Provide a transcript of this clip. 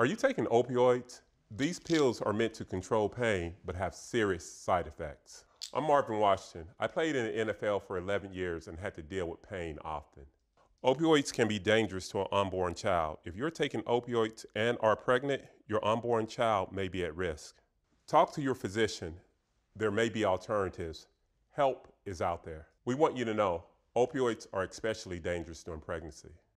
Are you taking opioids? These pills are meant to control pain but have serious side effects. I'm Marvin Washington. I played in the NFL for 11 years and had to deal with pain often. Opioids can be dangerous to an unborn child. If you're taking opioids and are pregnant, your unborn child may be at risk. Talk to your physician. There may be alternatives. Help is out there. We want you to know opioids are especially dangerous during pregnancy.